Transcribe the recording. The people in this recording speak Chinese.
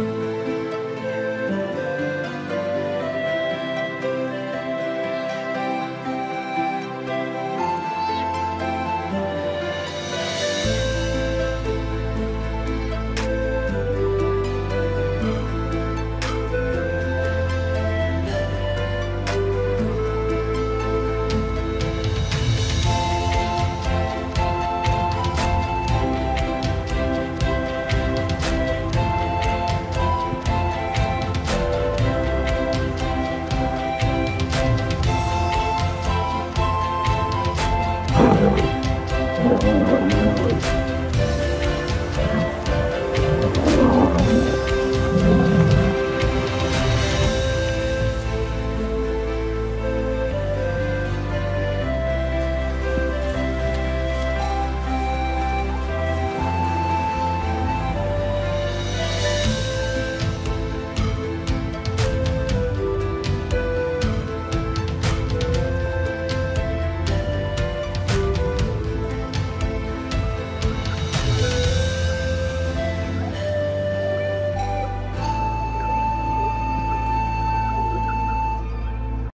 Amen. Oh, my